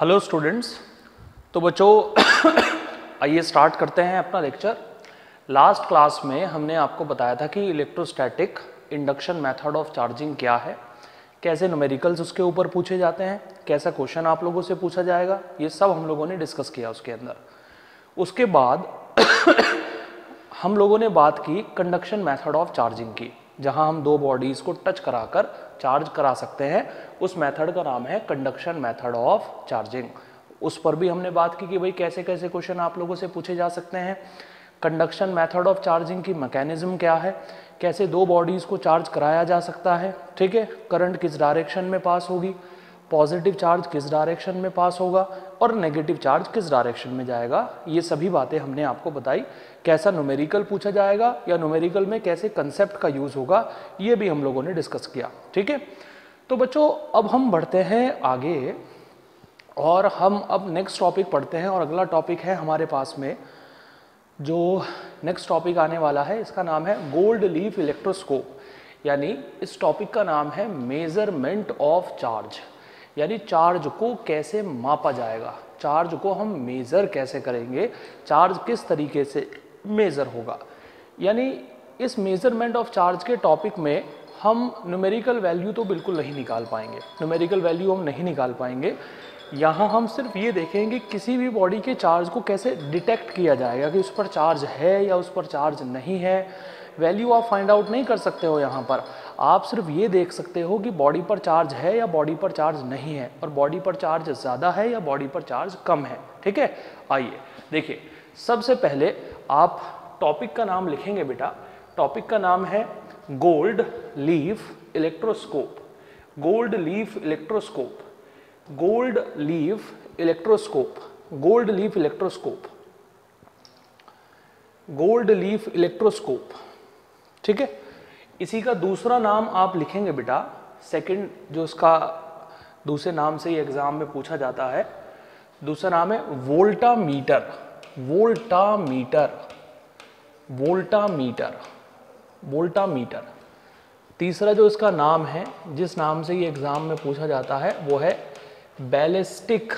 Hello students तो बच्चों, आइए स्टार्ट करते हैं अपना लेक्चर लास्ट क्लास में हमने आपको बताया था कि electrostatic induction method of charging क्या है, कैसे न्यूमेरिकल्स उसके ऊपर पूछे जाते हैं, कैसा क्वेश्चन आप लोगों से पूछा जाएगा, ये सब हम लोगों ने डिस्कस किया उसके अंदर. उसके बाद हम लोगों ने बात की कंडक्शन मैथड ऑफ़ चार्जिंग की. जहाँ हम दो बॉडीज को टच कराकर चार्ज करा सकते हैं, उस मेथड का नाम है कंडक्शन मेथड ऑफ़ चार्जिंग उस पर भी हमने बात की कि भाई कैसे कैसे क्वेश्चन आप लोगों से पूछे जा सकते हैं। कंडक्शन मेथड ऑफ़ चार्जिंग की मैकेनिज्म क्या है? कैसे दो बॉडीज़ को चार्ज कराया जा सकता है? ठीक है? करंट किस डायरेक्शन में पास होगी? पॉजिटिव चार्ज किस डायरेक्शन में पास होगा और नेगेटिव चार्ज किस डायरेक्शन में जाएगा? ये सभी बातें हमने आपको बताई। कैसा नोमेरिकल पूछा जाएगा या न्यूमेरिकल में कैसे कंसेप्ट का यूज़ होगा, ये भी हम लोगों ने डिस्कस किया, ठीक है? तो बच्चों, अब हम बढ़ते हैं आगे और हम अब नेक्स्ट टॉपिक पढ़ते हैं और अगला टॉपिक है हमारे पास में, जो नेक्स्ट टॉपिक आने वाला है। इसका नाम है गोल्ड लीफ इलेक्ट्रोस्कोप यानी इस टॉपिक का नाम है मेज़रमेंट ऑफ़ चार्ज यानी चार्ज को कैसे मापा जाएगा? चार्ज को हम मेज़र कैसे करेंगे? चार्ज किस तरीके से मेज़र होगा? यानी इस मेज़रमेंट ऑफ़ चार्ज के टॉपिक में हम न्यूमेरिकल वैल्यू तो बिल्कुल नहीं निकाल पाएँगे। न्यूमेरिकल वैल्यू हम नहीं निकाल पाएँगे। यहाँ हम सिर्फ़ ये देखेंगे किसी भी बॉडी के चार्ज को कैसे डिटेक्ट किया जाएगा कि उस पर चार्ज है या उस पर चार्ज नहीं है। वैल्यू आप फाइंड आउट नहीं कर सकते हो यहाँ पर। आप सिर्फ़ ये देख सकते हो कि बॉडी पर चार्ज है या बॉडी पर चार्ज नहीं है, और बॉडी पर चार्ज ज़्यादा है या बॉडी पर चार्ज कम है, ठीक है? आइए, देखिए, सबसे पहले आप टॉपिक का नाम लिखेंगे बेटा। टॉपिक का नाम है gold leaf electroscope gold leaf electroscope gold leaf electroscope gold leaf electroscope gold leaf electroscope ठीक है? इसी का दूसरा नाम आप लिखेंगे बेटा सेकंड जो इसका दूसरे नाम से ही एग्ज़ाम में पूछा जाता है, दूसरा नाम है voltameter voltameter voltameter voltameter तीसरा जो इसका नाम है, जिस नाम से ये एग्ज़ाम में पूछा जाता है, वो है ballistic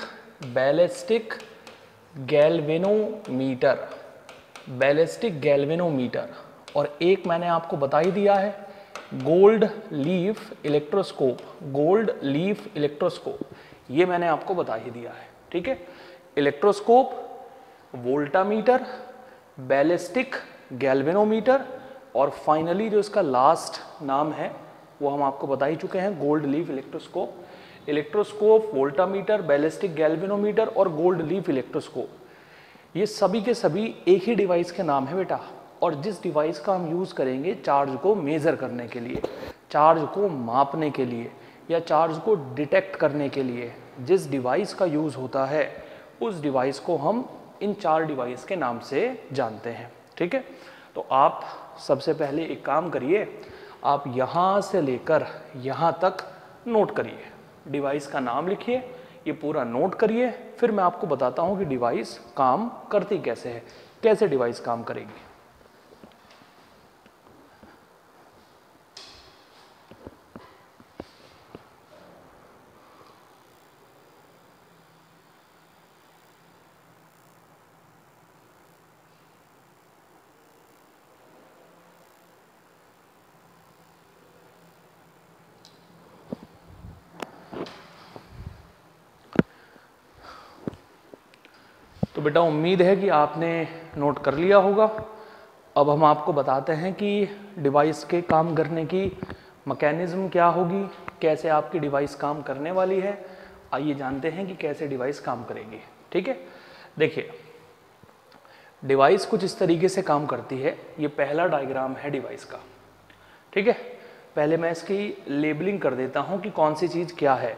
ballistic galvanometer ballistic galvanometer और एक मैंने आपको बता ही दिया है, gold leaf electroscope, gold leaf electroscope, ये मैंने आपको बता ही दिया है, ठीक है? इलेक्ट्रोस्कोप, वोल्टामीटर, बैलिस्टिक, गैल्वेनोमीटर और फाइनली जो इसका लास्ट नाम है, वो हम आपको बता ही चुके हैं, gold leaf electroscope. Electroscope, voltameter, ballistic, galvanometer और गोल्ड लीफ इलेक्ट्रोस्कोप। ये सभी के सभी एक ही डिवाइस के नाम है बेटा। और जिस डिवाइस का हम यूज़ करेंगे चार्ज को मेज़र करने के लिए, चार्ज को मापने के लिए या चार्ज को डिटेक्ट करने के लिए जिस डिवाइस का यूज़ होता है, उस डिवाइस को हम इन चार डिवाइस के नाम से जानते हैं। ठीक है? तो आप सबसे पहले एक काम करिए, आप यहाँ से लेकर यहाँ तक नोट करिए। डिवाइस का नाम लिखिए, ये पूरा नोट करिए, फिर मैं आपको बताता हूँ कि डिवाइस काम करती कैसे है, कैसे डिवाइस काम करेगी। बेटा उम्मीद है कि आपने नोट कर लिया होगा। अब हम आपको बताते हैं कि डिवाइस के काम करने की मैकेनिज्म क्या होगी, कैसे आपकी डिवाइस काम करने वाली है। आइए जानते हैं कि कैसे डिवाइस काम करेगी, ठीक है? देखिए, डिवाइस कुछ इस तरीके से काम करती है। ये पहला डायग्राम है डिवाइस का, ठीक है? पहले मैं इसकी लेबलिंग कर देता हूँ कि कौन सी चीज़ क्या है।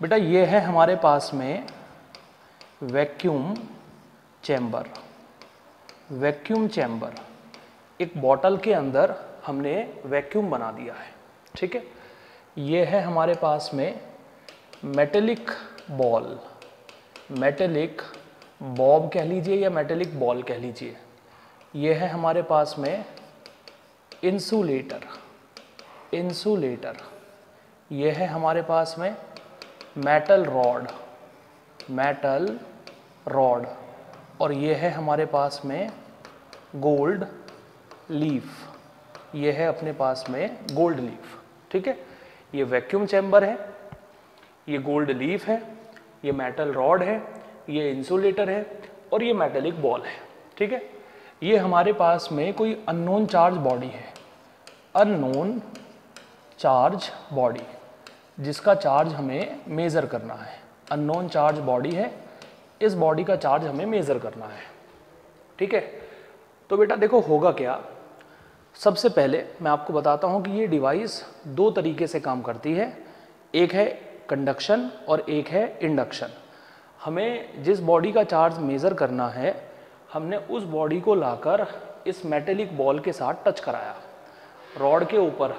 बेटा, ये है हमारे पास में वैक्यूम चैम्बर। वैक्यूम चैम्बर, एक बॉटल के अंदर हमने वैक्यूम बना दिया है, ठीक है? ये है हमारे पास में मेटेलिक बॉल मेटेलिक बॉब कह लीजिए या मेटेलिक बॉल कह लीजिए। ये है हमारे पास में इंसुलेटर इंसुलेटर ये है हमारे पास में मेटल रॉड मेटल रॉड और ये है हमारे पास में गोल्ड लीफ ये है अपने पास में गोल्ड लीफ ठीक है? ये वैक्यूम चैम्बर है, ये गोल्ड लीफ है, ये मेटल रॉड है, ये इंसुलेटर है और ये मेटेलिक बॉल है. ठीक है? ये हमारे पास में कोई अननोन चार्ज बॉडी है. अननोन चार्ज बॉडी जिसका चार्ज हमें मेज़र करना है. अननोन चार्ज बॉडी है, इस बॉडी का चार्ज हमें मेज़र करना है। ठीक है? तो बेटा देखो होगा क्या? सबसे पहले मैं आपको बताता हूँ कि ये डिवाइस दो तरीके से काम करती है। एक है कंडक्शन और एक है इंडक्शन हमें जिस बॉडी का चार्ज मेज़र करना है, हमने उस बॉडी को लाकर इस मेटेलिक बॉल के साथ टच कराया। रॉड के ऊपर,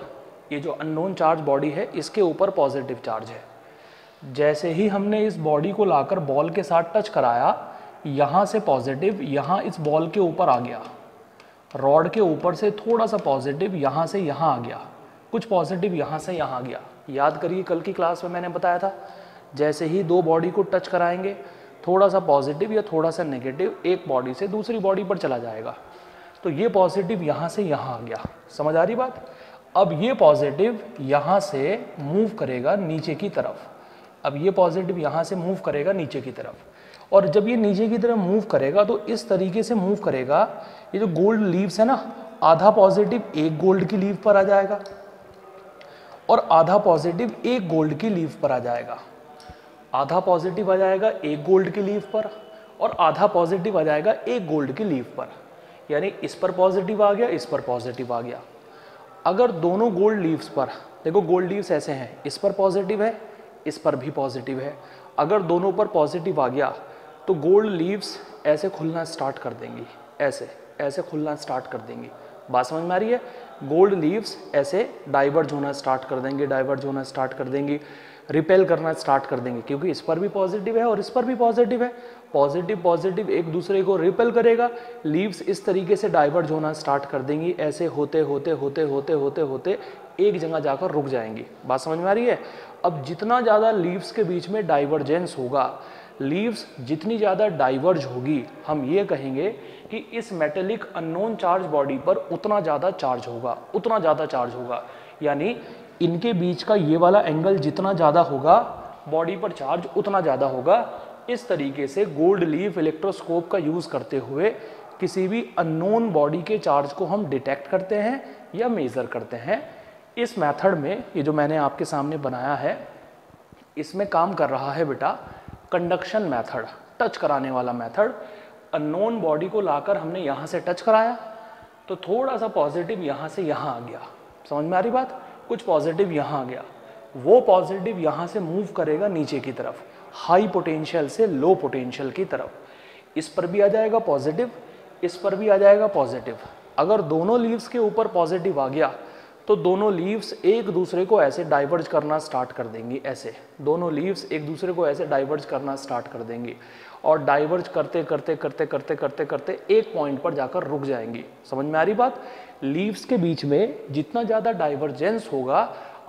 ये जो अननोन चार्ज बॉडी है, इसके ऊपर पॉजिटिव चार्ज है। जैसे ही हमने इस बॉडी को लाकर बॉल के साथ टच कराया, यहाँ से पॉजिटिव यहाँ इस बॉल के ऊपर आ गया। रॉड के ऊपर से थोड़ा सा पॉजिटिव यहाँ से यहाँ आ गया। कुछ पॉजिटिव यहाँ से यहाँ आ गया। याद करिए, कल की क्लास में मैंने बताया था, जैसे ही दो बॉडी को टच कराएँगे, थोड़ा सा पॉजिटिव या थोड़ा सा नेगेटिव एक बॉडी से दूसरी बॉडी पर चला जाएगा। तो ये पॉजिटिव यहाँ से यहाँ आ गया। समझ आ रही बात? अब ये पॉजिटिव यहाँ से मूव करेगा नीचे की तरफ़। अब ये पॉजिटिव यहाँ से मूव करेगा नीचे की तरफ़। और जब ये नीचे की तरफ़ मूव करेगा तो इस तरीके से मूव करेगा, ये जो गोल्ड लीव्स है ना, आधा पॉजिटिव एक गोल्ड की लीव पर आ जाएगा और आधा पॉजिटिव एक गोल्ड की लीव पर आ जाएगा। आधा पॉजिटिव आ जाएगा एक गोल्ड की लीव पर और आधा पॉजिटिव आ जाएगा एक गोल्ड की लीव पर। यानी इस पर पॉजिटिव आ गया, इस पर पॉजिटिव आ गया। अगर दोनों गोल्ड लीव्स पर, देखो गोल्ड लीव्स ऐसे हैं, इस पर पॉजिटिव है इस पर भी पॉजिटिव है। अगर दोनों पर पॉजिटिव आ गया तो गोल्ड लीव्स ऐसे खुलना स्टार्ट कर देंगी। ऐसे ऐसे खुलना स्टार्ट कर देंगी। बात समझ में आ रही है? गोल्ड लीव्स ऐसे डाइवर्ज होना स्टार्ट कर देंगे डाइवर्ज होना स्टार्ट कर देंगी रिपेल करना स्टार्ट कर देंगे, क्योंकि इस पर भी पॉजिटिव है और इस पर भी पॉजिटिव है। पॉजिटिव पॉजिटिव एक दूसरे को रिपेल करेगा। लीव्स इस तरीके से डाइवर्ज होना स्टार्ट कर देंगी। ऐसे होते होते होते होते होते होते एक जगह जाकर रुक जाएँगी। बात समझ में आ रही है? अब जितना ज़्यादा लीव्स के बीच में डाइवर्जेंस होगा, लीव्स जितनी ज़्यादा डाइवर्ज होगी, हम ये कहेंगे कि इस मेटेलिक अननोन चार्ज बॉडी पर उतना ज़्यादा चार्ज होगा, उतना ज़्यादा चार्ज होगा। यानी इनके बीच का ये वाला एंगल जितना ज़्यादा होगा बॉडी पर चार्ज उतना ज़्यादा होगा। इस तरीके से गोल्ड लीव इलेक्ट्रोस्कोप का यूज़ करते हुए किसी भी अननोन बॉडी के चार्ज को हम डिटेक्ट करते हैं या मेज़र करते हैं। इस मेथड में ये जो मैंने आपके सामने बनाया है, इसमें काम कर रहा है बेटा कंडक्शन मेथड, टच कराने वाला मेथड। अननोन बॉडी को लाकर हमने यहाँ से टच कराया तो थोड़ा सा पॉजिटिव यहाँ से यहाँ आ गया। समझ में आ रही बात? कुछ पॉजिटिव यहाँ आ गया। वो पॉजिटिव यहाँ से मूव करेगा नीचे की तरफ़, हाई पोटेंशियल से लो पोटेंशियल की तरफ़। इस पर भी आ जाएगा पॉजिटिव, इस पर भी आ जाएगा पॉजिटिव। अगर दोनों लीव्स के ऊपर पॉजिटिव आ गया तो दोनों लीव्स एक दूसरे को ऐसे डाइवर्ज करना स्टार्ट कर देंगी, ऐसे। दोनों लीव्स एक दूसरे को ऐसे डाइवर्ज करना स्टार्ट कर देंगी। और डाइवर्ज करते करते करते करते करते करते एक पॉइंट पर जाकर रुक जाएँगी। समझ में आ रही बात? लीव्स के बीच में जितना ज़्यादा डाइवर्जेंस होगा,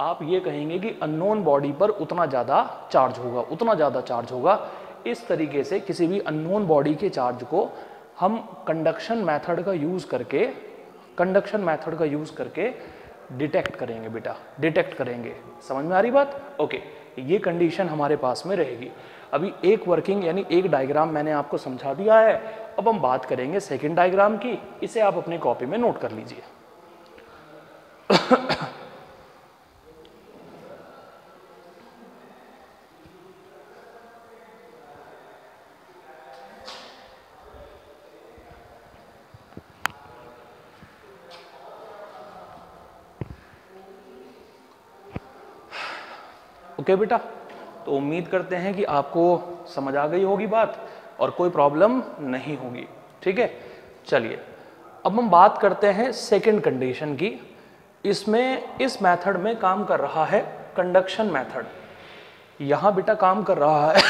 आप ये कहेंगे कि अननोन बॉडी पर उतना ज़्यादा चार्ज होगा, उतना ज़्यादा चार्ज होगा। इस तरीके से किसी भी अननोन बॉडी के चार्ज को हम कंडक्शन मेथड का यूज़ करके कंडक्शन मेथड का यूज़ करके डिटेक्ट करेंगे बेटा, डिटेक्ट करेंगे। समझ में आ रही बात? ओके ये कंडीशन हमारे पास में रहेगी। अभी एक वर्किंग यानी एक डायग्राम मैंने आपको समझा दिया है। अब हम बात करेंगे सेकेंड डायग्राम की। इसे आप अपने कॉपी में नोट कर लीजिए। ओके बेटा। तो उम्मीद करते हैं कि आपको समझ आ गई होगी बात और कोई प्रॉब्लम नहीं होगी, ठीक है? चलिए, अब हम बात करते हैं सेकंड कंडीशन की। इसमें, इस मेथड में काम कर रहा है कंडक्शन मेथड यहाँ बेटा काम कर रहा है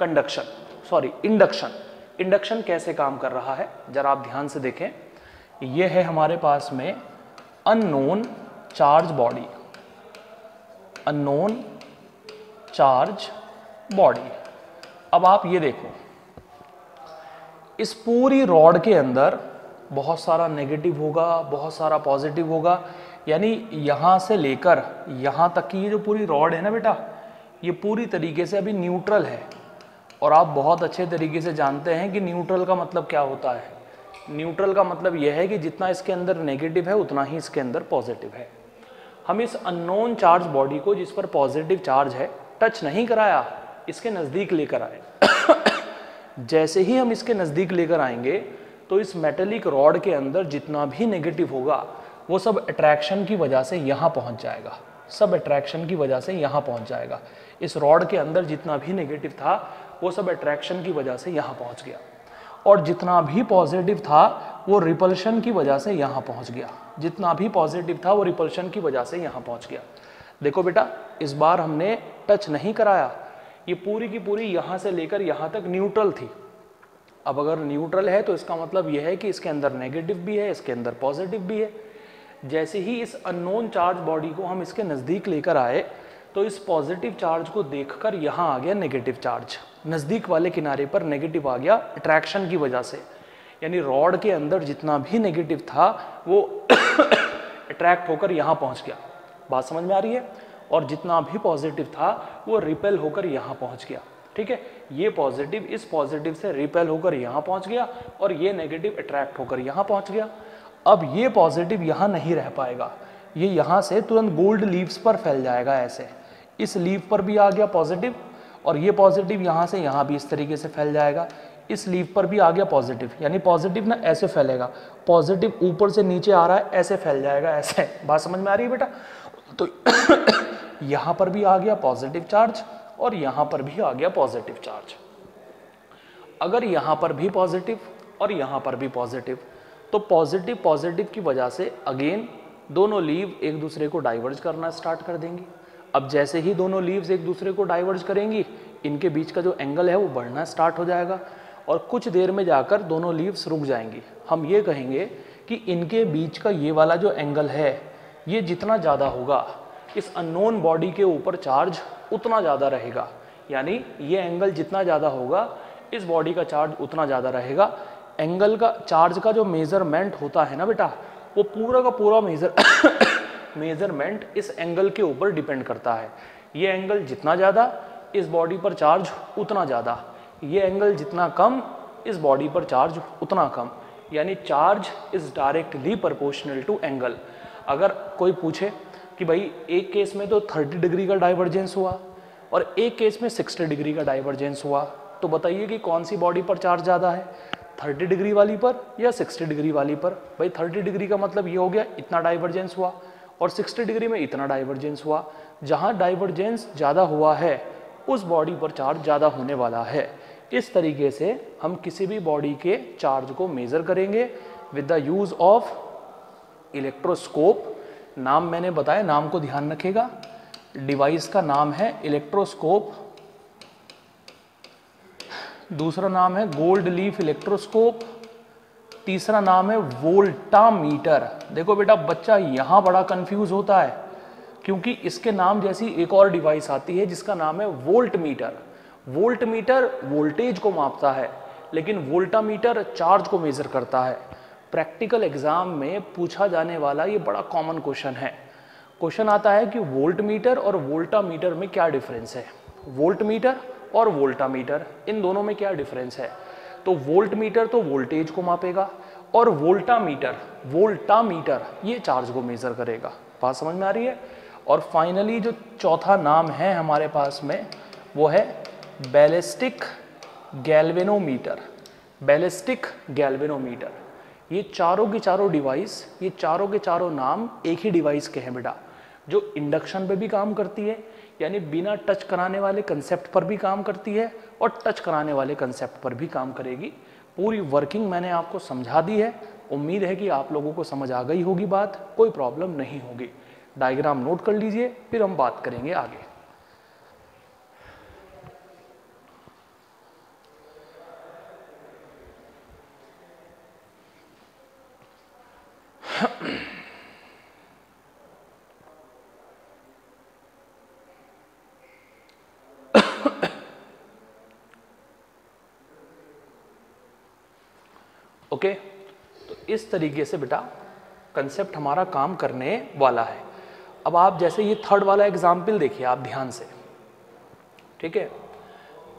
कंडक्शन सॉरी इंडक्शन इंडक्शन कैसे काम कर रहा है, जरा आप ध्यान से देखें। यह है हमारे पास में unknown charge body unknown charge body अब आप ये देखो। इस पूरी रॉड के अंदर बहुत सारा नेगेटिव होगा, बहुत सारा पॉजिटिव होगा। यानी यहाँ से लेकर यहाँ तक की ये जो पूरी रॉड है ना बेटा, ये पूरी तरीके से अभी न्यूट्रल है। और आप बहुत अच्छे तरीके से जानते हैं कि न्यूट्रल का मतलब क्या होता है। न्यूट्रल का मतलब यह है कि जितना इसके अंदर नेगेटिव है, उतना ही इसके अंदर पॉजिटिव है। हम इस अननोन चार्ज बॉडी को जिस पर पॉजिटिव चार्ज है टच नहीं कराया, इसके नज़दीक लेकर आए। जैसे ही हम इसके नज़दीक लेकर आएँगे तो इस मेटेलिक रॉड के अंदर जितना भी नेगेटिव होगा, वो सब अट्रैक्शन की वजह से यहाँ पहुँच जाएगा। सब अट्रैक्शन की वजह से यहाँ पहुँच जाएगा। इस रॉड के अंदर जितना भी नेगेटिव था, वो सब अट्रैक्शन की वजह से यहाँ पहुँच गया। और जितना भी पॉजिटिव था, वो रिपल्शन की वजह से यहाँ पहुँच गया। जितना भी पॉजिटिव था, वो रिपल्शन की वजह से यहाँ पहुँच गया। देखो बेटा, इस बार हमने टच नहीं कराया। ये पूरी की पूरी यहाँ से लेकर यहाँ तक न्यूट्रल थी। अब अगर न्यूट्रल है तो इसका मतलब यह है कि इसके अंदर नेगेटिव भी है, इसके अंदर पॉजिटिव भी है। जैसे ही इस अननोन चार्ज बॉडी को हम इसके नज़दीक लेकर आए तो इस पॉजिटिव चार्ज को देखकर यहाँ आ गया नेगेटिव चार्ज नज़दीक वाले किनारे पर नेगेटिव आ गया अट्रैक्शन की वजह से। यानी रॉड के अंदर जितना भी नेगेटिव था, वो अट्रैक्ट होकर यहाँ पहुँच गया। बात समझ में आ रही है? और जितना भी पॉजिटिव था, वो रिपेल होकर यहाँ पहुँच गया। ठीक है? ये पॉजिटिव इस पॉजिटिव से रिपेल होकर यहाँ पहुँच गया और ये नेगेटिव अट्रैक्ट होकर यहाँ पहुँच गया। अब ये पॉजिटिव यहाँ नहीं रह पाएगा। ये यहाँ से तुरंत गोल्ड लीव्स पर फैल जाएगा ऐसे। इस लीव पर भी आ गया पॉजिटिव और ये पॉजिटिव यहाँ से यहाँ भी इस तरीके से फैल जाएगा। इस लीव पर भी आ गया पॉजिटिव यानी पॉजिटिव ना ऐसे फैलेगा। पॉजिटिव ऊपर से नीचे आ रहा है, ऐसे फैल जाएगा, ऐसे। बात समझ में आ रही है बेटा? तो यहाँ पर भी आ गया पॉजिटिव चार्ज और यहाँ पर भी आ गया पॉजिटिव चार्ज अगर यहाँ पर भी पॉजिटिव और यहाँ पर भी पॉजिटिव तो पॉजिटिव पॉजिटिव की वजह से अगेन दोनों लीव एक दूसरे को डाइवर्ज करना स्टार्ट कर देंगी। अब जैसे ही दोनों लीव्स एक दूसरे को डाइवर्ज करेंगी, इनके बीच का जो एंगल है वो बढ़ना स्टार्ट हो जाएगा और कुछ देर में जाकर दोनों लीव्स रुक जाएँगी। हम ये कहेंगे कि इनके बीच का ये वाला जो एंगल है ये जितना ज़्यादा होगा, इस अननोन बॉडी के ऊपर चार्ज उतना ज़्यादा रहेगा। यानी ये एंगल जितना ज़्यादा होगा, इस बॉडी का चार्ज उतना ज़्यादा रहेगा। एंगल का चार्ज का जो मेज़रमेंट होता है ना बेटा, वो पूरा का पूरा मेजर मेज़रमेंट इस एंगल के ऊपर डिपेंड करता है। ये एंगल जितना ज़्यादा, इस बॉडी पर चार्ज उतना ज़्यादा। ये एंगल जितना कम, इस बॉडी पर चार्ज उतना कम। यानी charge is directly proportional to angle अगर कोई पूछे कि भाई, एक केस में तो 30 डिग्री का डाइवर्जेंस हुआ और एक केस में 60 डिग्री का डाइवर्जेंस हुआ तो बताइए कि कौन सी बॉडी पर चार्ज ज़्यादा है? 30 डिग्री वाली पर या 60 डिग्री वाली पर? भाई 30 डिग्री का मतलब ये हो गया, इतना डाइवर्जेंस हुआ और 60 डिग्री में इतना डाइवर्जेंस हुआ। जहाँ डाइवर्जेंस ज़्यादा हुआ है, उस बॉडी पर चार्ज ज़्यादा होने वाला है। इस तरीके से हम किसी भी बॉडी के चार्ज को मेज़र करेंगे with the use of electroscope, नाम मैंने बताया, नाम को ध्यान रखेगा डिवाइस का नाम है इलेक्ट्रोस्कोप। दूसरा नाम है गोल्ड लीफ इलेक्ट्रोस्कोप। तीसरा नाम है वोल्टामीटर। देखो बेटा, बच्चा यहाँ बड़ा कंफ्यूज होता है, क्योंकि इसके नाम जैसी एक और डिवाइस आती है जिसका नाम है volt meter volt meter voltage को मापता है, लेकिन वोल्टामीटर चार्ज को मेजर करता है। प्रैक्टिकल एग्ज़ाम में पूछा जाने वाला ये बड़ा कॉमन क्वेश्चन है। क्वेश्चन आता है कि वोल्ट मीटर और वोल्टा मीटर में क्या डिफरेंस है? वोल्ट मीटर और वोल्टा मीटर इन दोनों में क्या डिफरेंस है? तो वोल्ट मीटर तो वोल्टेज को मापेगा और वोल्टा मीटर वोल्टा मीटर ये चार्ज को मेजर करेगा। बात समझ में आ रही है? और फाइनली जो चौथा नाम है हमारे पास में, वो है बैलिस्टिक गैल्वेनोमीटर बैलिस्टिक गैल्वेनोमीटर ये चारों के चारों डिवाइस ये चारों के चारों नाम एक ही डिवाइस के हैं बेटा, जो इंडक्शन पे भी काम करती है, यानी बिना टच कराने वाले कंसेप्ट पर भी काम करती है और टच कराने वाले कंसेप्ट पर भी काम करेगी। पूरी वर्किंग मैंने आपको समझा दी है। उम्मीद है कि आप लोगों को समझ आ गई होगी बात, कोई प्रॉब्लम नहीं होगी। डायग्राम नोट कर लीजिए, फिर हम बात करेंगे आगे। ओके? तो इस तरीके से बेटा कंसेप्ट हमारा काम करने वाला है। अब आप जैसे ये थर्ड वाला एग्ज़ाम्पल देखिए आप ध्यान से। ठीक है?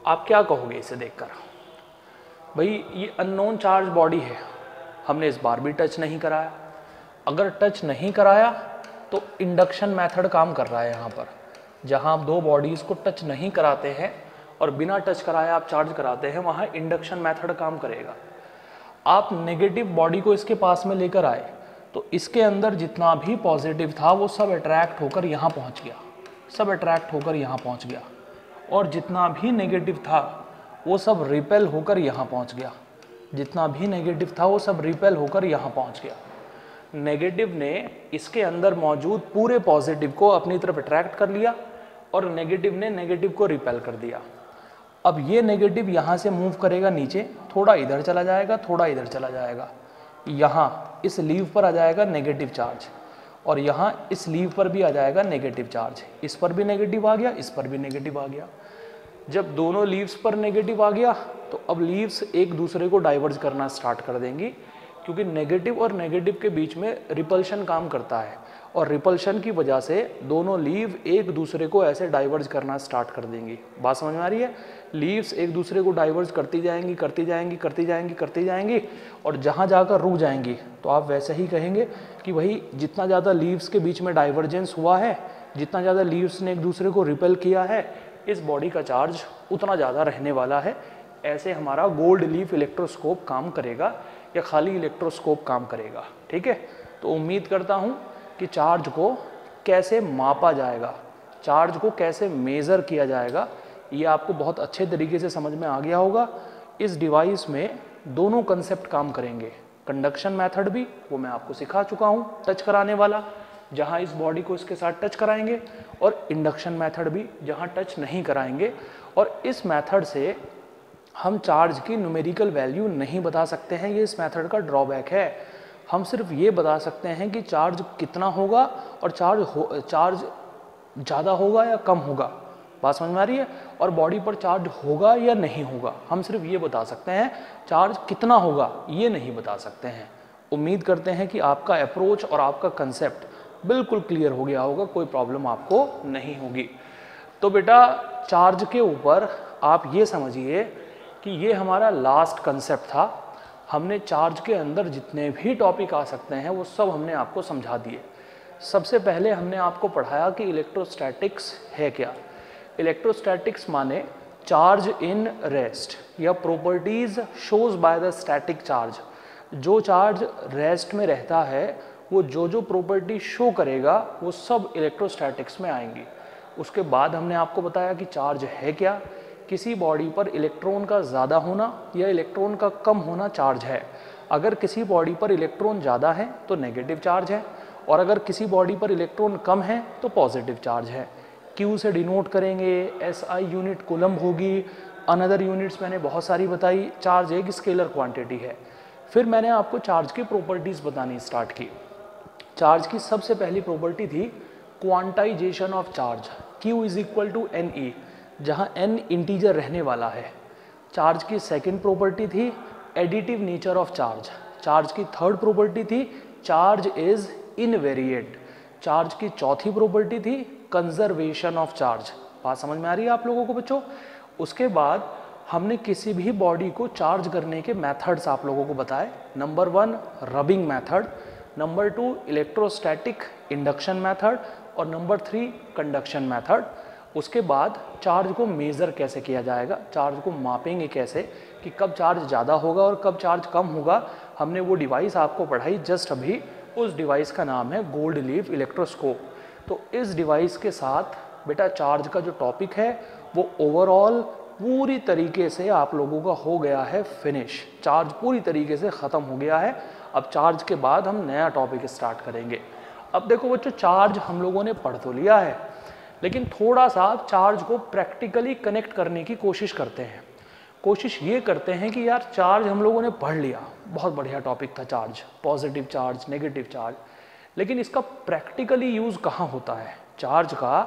आप क्या कहोगे इसे देखकर? भाई, ये अननोन चार्ज बॉडी है। हमने इस बार भी टच नहीं कराया। अगर टच नहीं कराया तो इंडक्शन मेथड काम कर रहा है यहाँ पर। जहाँ आप दो बॉडीज़ को टच नहीं कराते हैं, और बिना टच कराए आप चार्ज कराते हैं, वहाँ इंडक्शन मेथड काम करेगा। आप नेगेटिव बॉडी को इसके पास में लेकर आए तो इसके अंदर जितना भी पॉजिटिव था, वो सब अट्रैक्ट होकर यहाँ पहुँच गया। सब अट्रैक्ट होकर यहाँ पहुँच गया। और जितना भी नेगेटिव था, वो सब रिपेल होकर यहाँ पहुँच गया। जितना भी नेगेटिव था, वो सब रिपेल होकर यहाँ पहुँच गया। नेगेटिव ने इसके अंदर मौजूद पूरे पॉजिटिव को अपनी तरफ़ अट्रैक्ट कर लिया और नेगेटिव ने नेगेटिव को रिपेल कर दिया। अब ये नेगेटिव यहाँ से मूव करेगा नीचे, थोड़ा इधर चला जाएगा, थोड़ा इधर चला जाएगा। यहाँ इस लीव पर आ जाएगा नेगेटिव चार्ज और यहाँ इस लीव पर भी आ जाएगा नेगेटिव चार्ज इस पर भी नेगेटिव आ गया, इस पर भी नेगेटिव आ गया। जब दोनों लीव्स पर नेगेटिव आ गया तो अब लीव्स एक दूसरे को डाइवर्ज करना स्टार्ट कर देंगी, क्योंकि नेगेटिव और नेगेटिव के बीच में रिपल्शन काम करता है और रिपल्शन की वजह से दोनों लीव एक दूसरे को ऐसे डाइवर्ज करना स्टार्ट कर देंगी। बात समझ में आ रही है? लीव्स एक दूसरे को डाइवर्स करती जाएँगी करती जाएँगी करती जाएँगी करती जाएँगी और जहाँ जाकर रुक जाएँगी। तो आप वैसे ही कहेंगे कि वही जितना ज़्यादा लीव्स के बीच में डाइवर्जेंस हुआ है, जितना ज़्यादा लीव्स ने एक दूसरे को रिपेल किया है, इस बॉडी का चार्ज उतना ज़्यादा रहने वाला है। ऐसे हमारा गोल्ड लीफ इलेक्ट्रोस्कोप काम करेगा या खाली इलेक्ट्रोस्कोप काम करेगा, ठीक है? तो उम्मीद करता हूँ कि चार्ज को कैसे मापा जाएगा चार्ज को कैसे मेज़र किया जाएगा ये आपको बहुत अच्छे तरीके से समझ में आ गया होगा। इस डिवाइस में दोनों कंसेप्ट काम करेंगे। कंडक्शन मेथड भी, वो मैं आपको सिखा चुका हूँ टच कराने वाला, जहाँ इस बॉडी को इसके साथ टच कराएँगे, और इंडक्शन मेथड भी, जहाँ टच नहीं कराएँगे। और इस मेथड से हम चार्ज की न्यूमेरिकल वैल्यू नहीं बता सकते हैं, ये इस मेथड का ड्रॉबैक है। हम सिर्फ़ ये बता सकते हैं कि चार्ज कितना होगा, और चार्ज हो चार्ज ज़्यादा होगा या कम होगा। बात समझ में आ रही है? और बॉडी पर चार्ज होगा या नहीं होगा? हम सिर्फ़ ये बता सकते हैं चार्ज कितना होगा ये नहीं बता सकते हैं। उम्मीद करते हैं कि आपका अप्रोच और आपका कंसेप्ट बिल्कुल क्लियर हो गया होगा, कोई प्रॉब्लम आपको नहीं होगी। तो बेटा चार्ज के ऊपर आप ये समझिए कि ये हमारा लास्ट कंसेप्ट था। हमने चार्ज के अंदर जितने भी टॉपिक आ सकते हैं, वो सब हमने आपको समझा दिए। सबसे पहले हमने आपको पढ़ाया कि इलेक्ट्रोस्टैटिक्स है क्या। इलेक्ट्रोस्टैटिक्स माने चार्ज इन रेस्ट या properties shows by the static charge जो चार्ज रेस्ट में रहता है, वो जो जो प्रॉपर्टी शो करेगा, वो सब इलेक्ट्रोस्टैटिक्स में आएँगी। उसके बाद हमने आपको बताया कि चार्ज है क्या। किसी बॉडी पर इलेक्ट्रॉन का ज़्यादा होना या इलेक्ट्रॉन का कम होना चार्ज है। अगर किसी बॉडी पर इलेक्ट्रॉन ज़्यादा है तो नेगेटिव चार्ज है। और अगर किसी बॉडी पर इलेक्ट्रॉन कम है तो पॉजिटिव चार्ज है। क्यू से डिनोट करेंगे एस आई यूनिट कुलम होगी। अनदर यूनिट्स मैंने बहुत सारी बताई चार्ज एक स्केलर क्वांटिटी है। फिर मैंने आपको चार्ज की प्रॉपर्टीज़ बतानी स्टार्ट की। चार्ज की सबसे पहली प्रॉपर्टी थी quantization of charge Q is equal to N E जहाँ एन इंटीजर रहने वाला है। चार्ज की सेकेंड प्रॉपर्टी थी additive nature of charge charge की थर्ड प्रॉपर्टी थी चार्ज इज़ इनवेरिएट चार्ज की चौथी प्रॉपर्टी थी कंजर्वेशन ऑफ़ चार्ज बात समझ में आ रही है आप लोगों को बच्चों? उसके बाद हमने किसी भी बॉडी को चार्ज करने के मेथड्स आप लोगों को बताए। Number one rubbing method number two electrostatic induction method और नंबर थ्री कंडक्शन मेथड उसके बाद चार्ज को मेज़र कैसे किया जाएगा? चार्ज को मापेंगे कैसे? कि कब चार्ज ज़्यादा होगा और कब चार्ज कम होगा? हमने वो डिवाइस आपको पढ़ाई। जस्ट अभी उस डिवाइस का नाम है गोल्ड लीव इलेक्ट्रोस्कोप तो इस डिवाइस के साथ बेटा चार्ज का जो टॉपिक है, वो ओवरऑल पूरी तरीके से आप लोगों का हो गया है फिनिश चार्ज पूरी तरीके से ख़त्म हो गया है। अब चार्ज के बाद हम नया टॉपिक स्टार्ट करेंगे। अब देखो बच्चों, चार्ज हम लोगों ने पढ़ तो लिया है, लेकिन थोड़ा सा आप चार्ज को प्रैक्टिकली कनेक्ट करने की कोशिश करते हैं। कोशिश ये करते हैं कि यार, चार्ज हम लोगों ने पढ़ लिया। बहुत बढ़िया टॉपिक था charge. Positive charge negative charge लेकिन इसका प्रैक्टिकली यूज़ कहाँ होता है? चार्ज का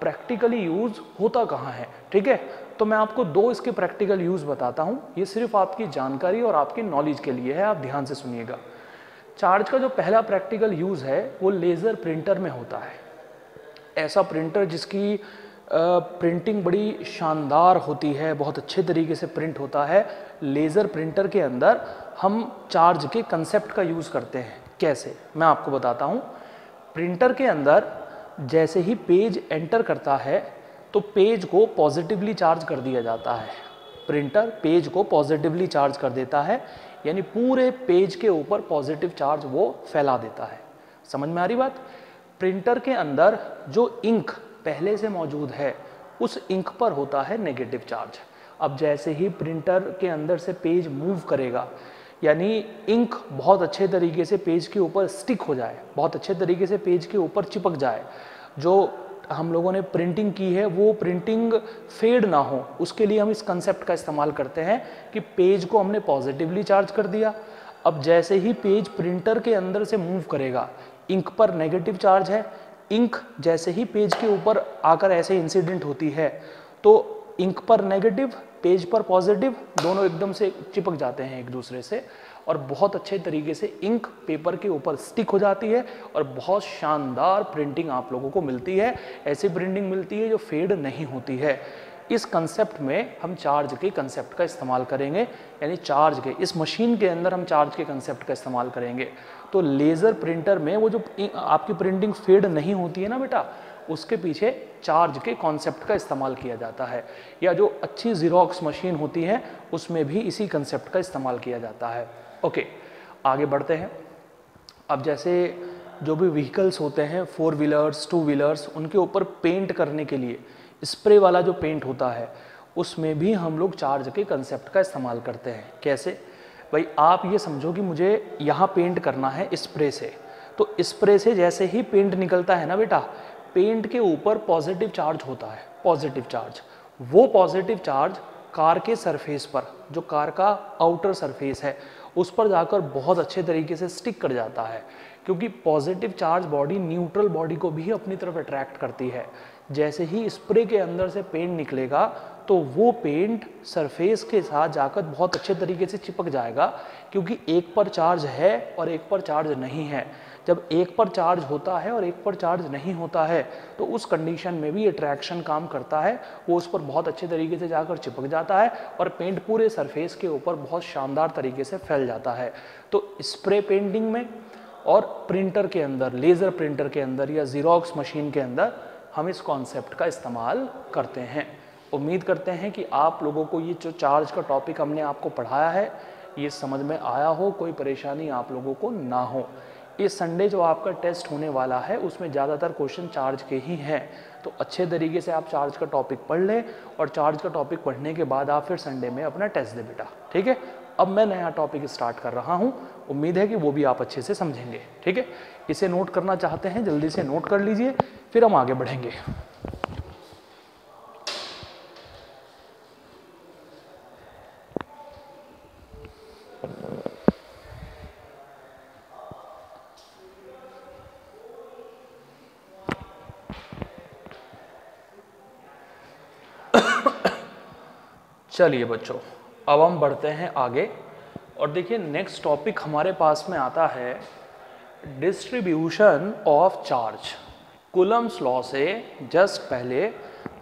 प्रैक्टिकली यूज़ होता कहाँ है? ठीक है? तो मैं आपको दो इसके प्रैक्टिकल यूज़ बताता हूँ। ये सिर्फ़ आपकी जानकारी और आपकी नॉलेज के लिए है। आप ध्यान से सुनिएगा। चार्ज का जो पहला प्रैक्टिकल यूज़ है, वो लेज़र प्रिंटर में होता है। ऐसा प्रिंटर जिसकी प्रिंटिंग बड़ी शानदार होती है, बहुत अच्छे तरीके से प्रिंट होता है। लेज़र प्रिंटर के अंदर हम चार्ज के कंसेप्ट का यूज़ करते हैं। कैसे? मैं आपको बताता हूँ। प्रिंटर के अंदर जैसे ही पेज एंटर करता है तो पेज को पॉजिटिवली चार्ज कर दिया जाता है। प्रिंटर पेज को पॉजिटिवली चार्ज कर देता है, यानी पूरे पेज के ऊपर पॉजिटिव चार्ज वो फैला देता है। समझ में आ रही बात? प्रिंटर के अंदर जो इंक पहले से मौजूद है, उस इंक पर होता है नेगेटिव चार्ज। अब जैसे ही प्रिंटर के अंदर से पेज मूव करेगा यानी इंक बहुत अच्छे तरीके से पेज के ऊपर स्टिक हो जाए, बहुत अच्छे तरीके से पेज के ऊपर चिपक जाए। जो हम लोगों ने प्रिंटिंग की है, वो प्रिंटिंग फेड ना हो, उसके लिए हम इस कंसेप्ट का इस्तेमाल करते हैं कि पेज को हमने पॉजिटिवली चार्ज कर दिया। अब जैसे ही पेज प्रिंटर के अंदर से मूव करेगा, इंक पर नेगेटिव चार्ज है। इंक जैसे ही पेज के ऊपर आकर ऐसे इंसिडेंट होती है तो इंक पर नेगेटिव पेज पर पॉजिटिव, दोनों एकदम से चिपक जाते हैं एक दूसरे से और बहुत अच्छे तरीके से इंक पेपर के ऊपर स्टिक हो जाती है और बहुत शानदार प्रिंटिंग आप लोगों को मिलती है। ऐसी प्रिंटिंग मिलती है जो फेड नहीं होती है। इस कंसेप्ट में हम चार्ज के कंसेप्ट का इस्तेमाल करेंगे, यानी चार्ज के, इस मशीन के अंदर हम चार्ज के कंसेप्ट का इस्तेमाल करेंगे। तो लेज़र प्रिंटर में वो जो आपकी प्रिंटिंग फेड नहीं होती है ना बेटा उसके पीछे चार्ज के कॉन्सेप्ट का इस्तेमाल किया जाता है। या जो अच्छी जीरोक्स मशीन होती है, उसमें भी इसी कंसेप्ट का इस्तेमाल किया जाता है। ओके आगे बढ़ते हैं। अब जैसे जो भी व्हीकल्स होते हैं फोर व्हीलर्स टू व्हीलर्स उनके ऊपर पेंट करने के लिए स्प्रे वाला जो पेंट होता है, उसमें भी हम लोग चार्ज के कंसेप्ट का इस्तेमाल करते हैं। कैसे? भाई, आप ये समझो कि मुझे यहाँ पेंट करना है स्प्रे से। तो स्प्रे से जैसे ही पेंट निकलता है ना बेटा पेंट के ऊपर पॉजिटिव चार्ज होता है, पॉजिटिव चार्ज। वो पॉजिटिव चार्ज कार के सरफेस पर, जो कार का आउटर सरफेस है, उस पर जाकर बहुत अच्छे तरीके से स्टिक कर जाता है, क्योंकि positive charge body neutral body को भी अपनी तरफ़ अट्रैक्ट करती है। जैसे ही स्प्रे के अंदर से पेंट निकलेगा तो वो पेंट सरफेस के साथ जाकर बहुत अच्छे तरीके से चिपक जाएगा, क्योंकि एक पर चार्ज है और एक पर चार्ज नहीं है। जब एक पर चार्ज होता है और एक पर चार्ज नहीं होता है तो उस कंडीशन में भी अट्रैक्शन काम करता है। वो उस पर बहुत अच्छे तरीके से जाकर चिपक जाता है और पेंट पूरे सरफेस के ऊपर बहुत शानदार तरीके से फैल जाता है। तो स्प्रे पेंटिंग में और प्रिंटर के अंदर लेज़र प्रिंटर के अंदर या जीरोक्स मशीन के अंदर हम इस कॉन्सेप्ट का इस्तेमाल करते हैं। उम्मीद करते हैं कि आप लोगों को ये जो चार्ज का टॉपिक हमने आपको पढ़ाया है, ये समझ में आया हो, कोई परेशानी आप लोगों को ना हो। इस संडे जो आपका टेस्ट होने वाला है, उसमें ज़्यादातर क्वेश्चन चार्ज के ही हैं। तो अच्छे तरीके से आप चार्ज का टॉपिक पढ़ लें और चार्ज का टॉपिक पढ़ने के बाद आप फिर संडे में अपना टेस्ट दे बेटा, ठीक है? अब मैं नया टॉपिक स्टार्ट कर रहा हूँ। उम्मीद है कि वो भी आप अच्छे से समझेंगे, ठीक है? इसे नोट करना चाहते हैं, जल्दी से नोट कर लीजिए, फिर हम आगे बढ़ेंगे। चलिए बच्चों, अब हम बढ़ते हैं आगे। और देखिए नेक्स्ट टॉपिक हमारे पास में आता है distribution of charge Coulomb's law से जस्ट पहले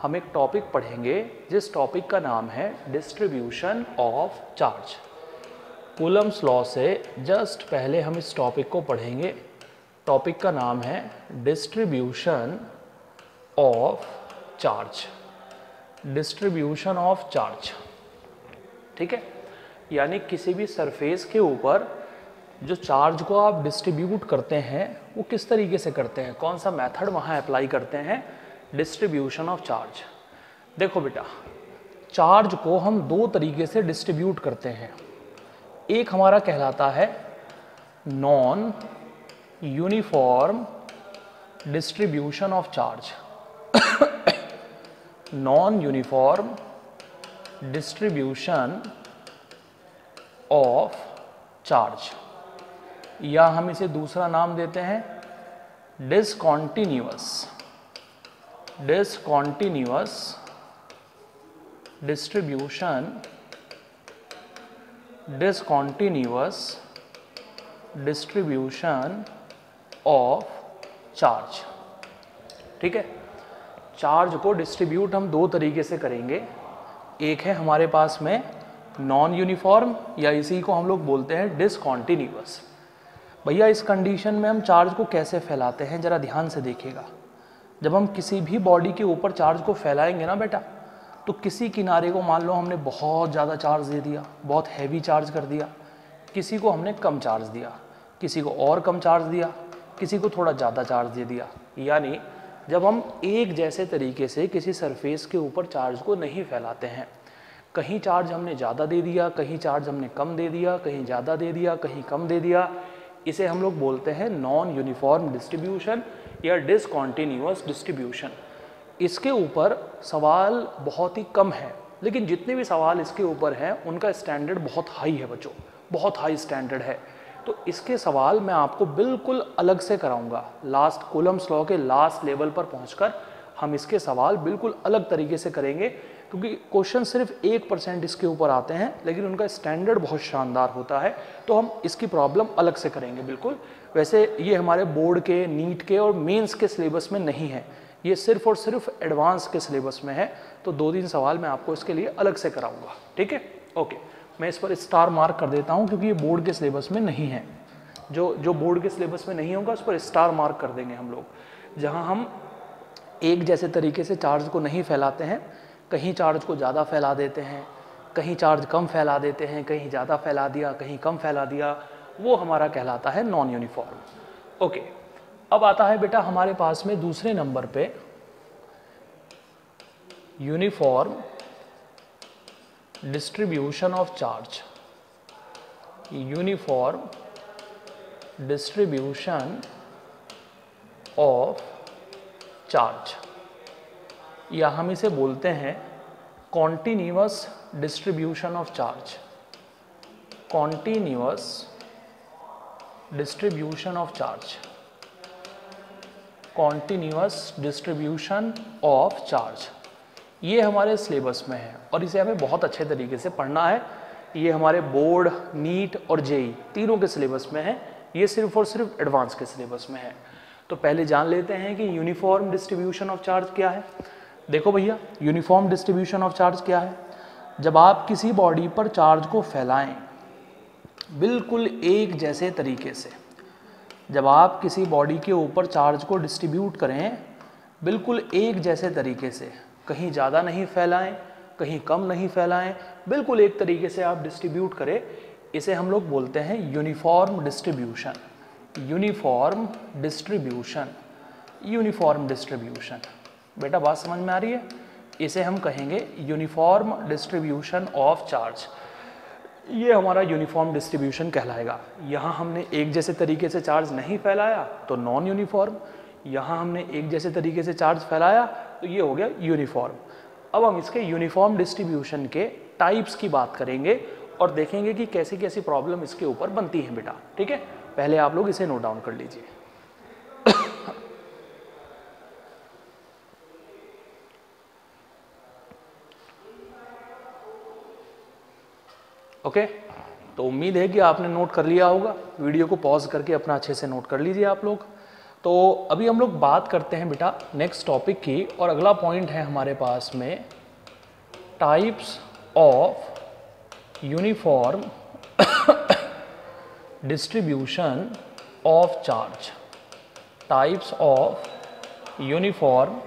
हम एक टॉपिक पढ़ेंगे, जिस टॉपिक का नाम है distribution of charge Coulomb's law से जस्ट पहले हम इस टॉपिक को पढ़ेंगे। टॉपिक का नाम है distribution of charge distribution of charge ठीक है? यानी किसी भी सरफेस के ऊपर जो चार्ज को आप डिस्ट्रीब्यूट करते हैं, वो किस तरीके से करते हैं? कौन सा मेथड वहाँ अप्लाई करते हैं? डिस्ट्रीब्यूशन ऑफ़ चार्ज देखो बेटा चार्ज को हम दो तरीके से डिस्ट्रीब्यूट करते हैं। एक हमारा कहलाता है non uniform distribution of charge non uniform distribution of charge या हम इसे दूसरा नाम देते हैं discontinuous discontinuous distribution discontinuous distribution of charge ठीक है? चार्ज को डिस्ट्रीब्यूट हम दो तरीके से करेंगे. एक है हमारे पास में नॉन यूनिफॉर्म या इसी को हम लोग बोलते हैं डिसकॉन्टिन्यूस भैया, इस कंडीशन में हम चार्ज को कैसे फैलाते हैं, ज़रा ध्यान से देखिएगा। जब हम किसी भी बॉडी के ऊपर चार्ज को फैलाएँगे ना बेटा तो किसी किनारे को मान लो हमने बहुत ज़्यादा चार्ज दे दिया, बहुत हैवी चार्ज कर दिया, किसी को हमने कम चार्ज दिया, किसी को और कम चार्ज दिया, किसी को थोड़ा ज़्यादा चार्ज दे दिया। यानी जब हम एक जैसे तरीके से किसी सरफेस के ऊपर चार्ज को नहीं फैलाते हैं। कहीं चार्ज हमने ज़्यादा दे दिया, कहीं चार्ज हमने कम दे दिया, कहीं ज़्यादा दे दिया, कहीं कम दे दिया। इसे हम लोग बोलते हैं नॉन यूनिफॉर्म डिस्ट्रीब्यूशन या डिसकॉन्टीन्यूस डिस्ट्रीब्यूशन इसके ऊपर सवाल बहुत ही कम है, लेकिन जितने भी सवाल इसके ऊपर हैं, उनका स्टैंडर्ड बहुत हाई है बच्चों, बहुत हाई स्टैंडर्ड है। तो इसके सवाल मैं आपको बिल्कुल अलग से कराऊँगा। लास्ट कोलम्स लॉ के लास्ट लेवल पर पहुंचकर हम इसके सवाल बिल्कुल अलग तरीके से करेंगे, क्योंकि क्वेश्चन सिर्फ़ एक परसेंट इसके ऊपर आते हैं, लेकिन उनका स्टैंडर्ड बहुत शानदार होता है तो हम इसकी प्रॉब्लम अलग से करेंगे बिल्कुल। वैसे ये हमारे बोर्ड के नीट के और मेंस के सिलेबस में नहीं है। ये सिर्फ़ और सिर्फ़ एडवांस के सिलेबस में है तो दो तीन सवाल मैं आपको इसके लिए अलग से कराऊँगा। ठीक है? ओके मैं इस पर स्टार मार्क कर देता हूँ क्योंकि ये बोर्ड के सिलेबस में नहीं है। जो जो बोर्ड के सिलेबस में नहीं होगा, उस पर स्टार मार्क कर देंगे हम लोग। जहाँ हम एक जैसे तरीके से चार्ज को नहीं फैलाते हैं, कहीं चार्ज को ज़्यादा फैला देते हैं, कहीं चार्ज कम फैला देते हैं, कहीं ज़्यादा फैला दिया, कहीं कम फैला दिया, वो हमारा कहलाता है नॉन यूनिफॉर्म ओके अब आता है बेटा हमारे पास में दूसरे नंबर पे। Uniform distribution of charge uniform distribution of charge या हम इसे बोलते हैं continuous distribution of charge continuous distribution of charge continuous distribution of charge ये हमारे सिलेबस में है और इसे हमें बहुत अच्छे तरीके से पढ़ना है। ये हमारे बोर्ड नीट और जेई तीनों के सिलेबस में है। ये सिर्फ़ और सिर्फ़ एडवांस के सिलेबस में है। तो पहले जान लेते हैं कि यूनिफॉर्म डिस्ट्रीब्यूशन ऑफ़ चार्ज क्या है। देखो भैया यूनिफॉर्म डिस्ट्रीब्यूशन ऑफ़ चार्ज क्या है? जब आप किसी बॉडी पर चार्ज को फैलाएँ, बिल्कुल एक जैसे तरीके से, जब आप किसी बॉडी के ऊपर चार्ज को डिस्ट्रीब्यूट करें, बिल्कुल एक जैसे तरीके से कहीं ज़्यादा नहीं फैलाएँ, कहीं कम नहीं फैलाएँ। बिल्कुल एक तरीके से आप डिस्ट्रीब्यूट करें। इसे हम लोग बोलते हैं uniform distribution uniform distribution uniform distribution बेटा बात समझ में आ रही है? इसे हम कहेंगे यूनिफॉर्म डिस्ट्रीब्यूशन ऑफ़ चार्ज ये हमारा यूनिफॉर्म डिस्ट्रीब्यूशन कहलाएगा। यहाँ हमने एक जैसे तरीके से चार्ज नहीं फैलाया तो नॉन यूनिफॉर्म यहाँ हमने एक जैसे तरीके से चार्ज फैलाया तो ये हो गया यूनिफॉर्म अब हम इसके यूनिफॉर्म डिस्ट्रीब्यूशन के टाइप्स की बात करेंगे और देखेंगे कि कैसी कैसी प्रॉब्लम इसके ऊपर बनती है बेटा। ठीक है? पहले आप लोग इसे नोट डाउन कर लीजिए। Okay okay? तो उम्मीद है कि आपने नोट कर लिया होगा। वीडियो को पॉज करके अपना अच्छे से नोट कर लीजिए आप लोग। तो अभी हम लोग बात करते हैं बेटा नेक्स्ट टॉपिक की और अगला पॉइंट है हमारे पास में types of uniform distribution of charge types of uniform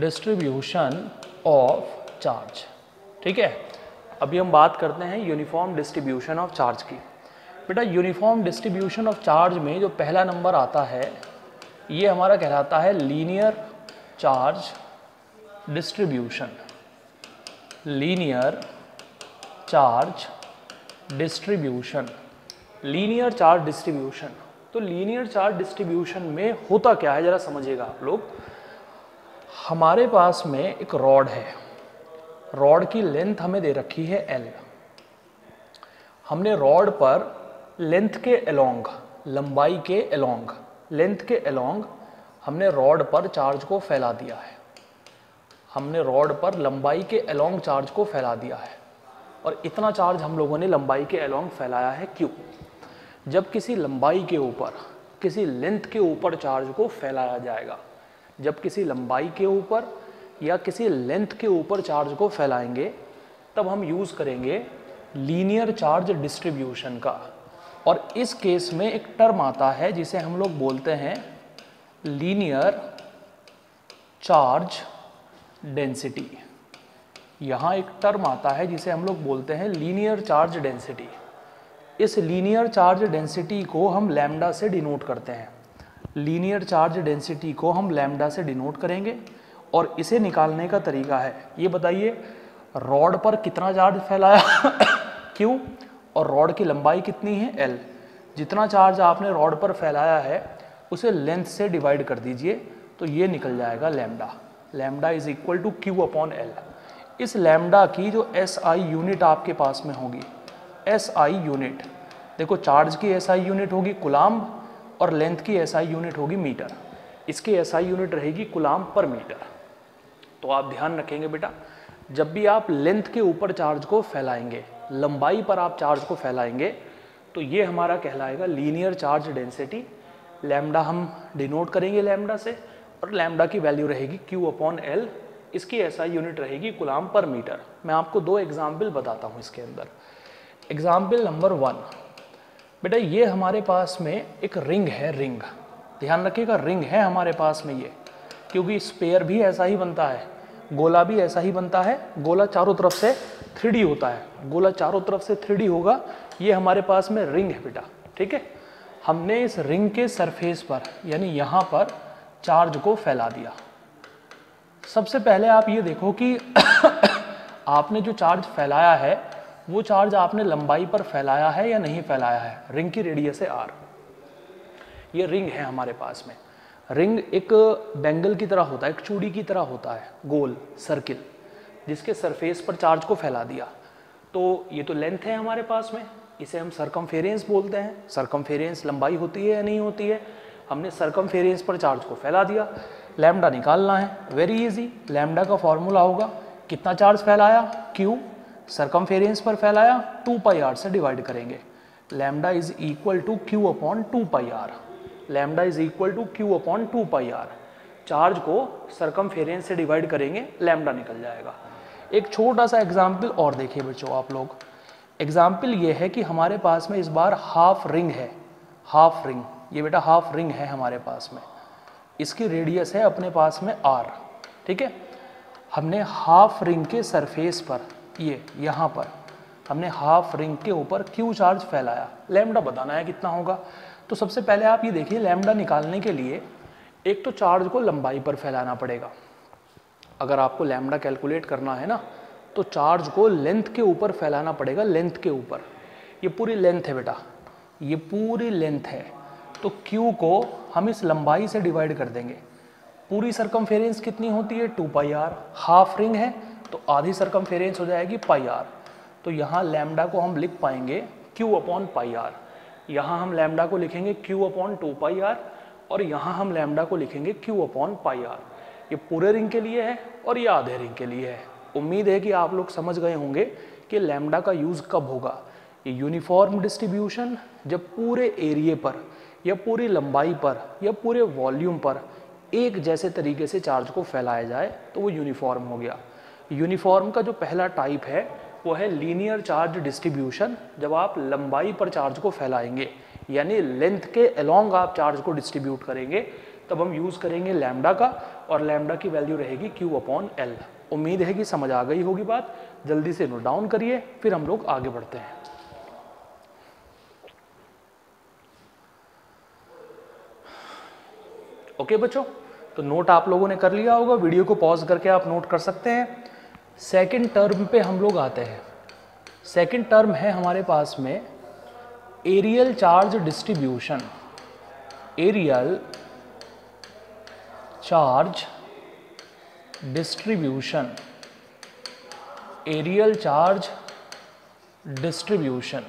distribution of charge ठीक है? अभी हम बात करते हैं यूनिफॉर्म डिस्ट्रीब्यूशन ऑफ़ चार्ज की। बेटा यूनिफॉर्म डिस्ट्रीब्यूशन ऑफ़ चार्ज में जो पहला नंबर आता है ये हमारा कहलाता है linear charge distribution linear charge distribution linear charge distribution तो लीनियर चार्ज डिस्ट्रीब्यूशन में होता क्या है? ज़रा समझिएगा आप लोग। हमारे पास में एक रॉड है। रॉड की लेंथ हमें दे रखी है एल हमने रॉड पर लेंथ के अलोंग लंबाई के अलोंग लेंथ के अलोंग हमने रॉड पर चार्ज को फैला दिया है। हमने रॉड पर लंबाई के अलोंग चार्ज को फैला दिया है। और इतना चार्ज हम लोगों ने लंबाई के अलोंग फैलाया है क्यों? जब किसी लंबाई के ऊपर, किसी लेंथ के ऊपर चार्ज को फैलाया जाएगा, जब किसी लंबाई के ऊपर या किसी लेंथ के ऊपर चार्ज को फैलाएँगे, तब हम यूज़ करेंगे लीनियर चार्ज डिस्ट्रीब्यूशन का। और इस केस में एक टर्म आता है जिसे हम लोग बोलते हैं लीनियर चार्ज डेंसिटी। यहाँ एक टर्म आता है जिसे हम लोग बोलते हैं लीनियर चार्ज डेंसिटी। इस लीनियर चार्ज डेंसिटी को हम लैम्डा से डिनोट करते हैं। लीनियर चार्ज डेंसिटी को हम लैम्डा से डिनोट करेंगे और इसे निकालने का तरीका है। ये बताइए, रॉड पर कितना चार्ज फैलाया? क्यों? और रॉड की लंबाई कितनी है? एल जितना चार्ज आपने रॉड पर फैलाया है, उसे लेंथ से डिवाइड कर दीजिए तो ये निकल जाएगा lambda lambda is equal to Q upon L इस लैम्डा की जो एस आई यूनिट आपके पास में होगी एस आई यूनिट देखो चार्ज की एस आई यूनिट होगी कुलाम और लेंथ की एस आई यूनिट होगी मीटर इसकी एस आई यूनिट रहेगी कुलाम पर मीटर तो आप ध्यान रखेंगे बेटा जब भी आप लेंथ के ऊपर चार्ज को फैलाएँगे, लंबाई पर आप चार्ज को फैलाएँगे तो ये हमारा कहलाएगा लीनियर चार्ज डेंसिटी। लैम्डा हम डिनोट करेंगे लैम्डा से और लैम्डा की वैल्यू रहेगी क्यू अपॉन एल इसकी ऐसा यूनिट रहेगी गुलाम पर मीटर। मैं आपको दो एग्ज़ाम्पल बताता हूँ इसके अंदर। Example number one. बेटा, ये हमारे पास में एक रिंग है, रिंग। ध्यान रखिएगा, रिंग है हमारे पास में ये, क्योंकि स्पेयर भी ऐसा ही बनता है। गोला भी ऐसा ही बनता है, गोला चारों तरफ़ से थ्री होता है। गोला चारों तरफ़ से थ्री होगा, ये हमारे पास में रिंग है बेटा, ठीक है? हमने इस रिंग के सरफेस पर, यानी यहाँ पर चार्ज को फैला दिया। सबसे पहले आप ये देखो कि आपने जो चार्ज फैलाया है, वो चार्ज आपने लंबाई पर फैलाया है या नहीं फैलाया है? रिंग की रेडियस है आर ये रिंग है हमारे पास में। रिंग एक बैंगल की तरह होता है, एक चूड़ी की तरह होता है, गोल सर्किल जिसके सरफेस पर चार्ज को फैला दिया। तो ये तो लेंथ है हमारे पास में, इसे हम सरकमफेरेंस बोलते हैं। सरकमफेरेंस लंबाई होती है या नहीं होती है? हमने सरकमफेरेंस पर चार्ज को फैला दिया। लैम्डा निकालना है। वेरी इजी लैम्डा का फॉर्मूला होगा। कितना चार्ज फैलाया? क्यू सरकमफेरेंस पर फैलाया। टू पाई आर से डिवाइड करेंगे। Lambda is equal to Q upon two pi R lambda is equal to Q upon two pi R charge को सरकमफेरेंस से डिवाइड करेंगे लैम्डा निकल जाएगा। एक छोटा सा एग्ज़ाम्पल और देखिए बच्चों आप लोग। एग्ज़ाम्पल ये है कि हमारे पास में इस बार हाफ़ रिंग है। हाफ़ रिंग ये बेटा हाफ़ रिंग है हमारे पास में। इसकी रेडियस है अपने पास में आर ठीक है? हमने हाफ़ रिंग के सरफेस पर, ये, यहाँ पर, हमने हाफ़ रिंग के ऊपर क्यू चार्ज फैलाया। लैम्डा बताना है कितना होगा। तो सबसे पहले आप ये देखिए लैम्डा निकालने के लिए एक तो चार्ज को लंबाई पर फैलाना पड़ेगा। अगर आपको लैम्डा कैलकुलेट करना है ना तो चार्ज को लेंथ के ऊपर फैलाना पड़ेगा लेंथ के ऊपर। ये पूरी लेंथ है बेटा। ये पूरी लेंथ है। तो Q को हम इस लंबाई से डिवाइड कर देंगे। पूरी सरकमफेरेंस कितनी होती है? Two pi R half ring है तो आधी सरकमफेरेंस हो जाएगी पाई आर तो यहाँ लैम्डा को हम लिख पाएँगे Q अपॉन पाई आर यहाँ हम लैम्डा को लिखेंगे Q upon two pi R और यहाँ हम लैम्डा को लिखेंगे Q अपॉन पाई आर ये पूरे रिंग के लिए है और ये आधे रिंग के लिए है। उम्मीद है कि आप लोग समझ गए होंगे कि लैम्डा का यूज़ कब होगा। ये यूनिफॉर्म डिस्ट्रीब्यूशन जब पूरे एरिए पर या पूरी लंबाई पर या पूरे वॉल्यूम पर एक जैसे तरीके से चार्ज को फैलाया जाए तो वो यूनिफॉर्म हो गया। यूनिफॉर्म का जो पहला टाइप है वो है लीनियर चार्ज डिस्ट्रीब्यूशन जब आप लंबाई पर चार्ज को फैलाएँगे, यानी लेंथ के अलोंग आप चार्ज को डिस्ट्रीब्यूट करेंगे, तब हम यूज़ करेंगे लैम्डा का, और लैम्डा की वैल्यू रहेगी क्यू अपॉन एल उम्मीद है कि समझ आ गई होगी बात। जल्दी से नोट डाउन करिए, फिर हम लोग आगे बढ़ते हैं। ओके बच्चों तो नोट आप लोगों ने कर लिया होगा। वीडियो को पॉज करके आप नोट कर सकते हैं। सेकंड टर्म पे हम लोग आते हैं। सेकेंड टर्म है हमारे पास में areal charge distribution areal charge distribution areal charge distribution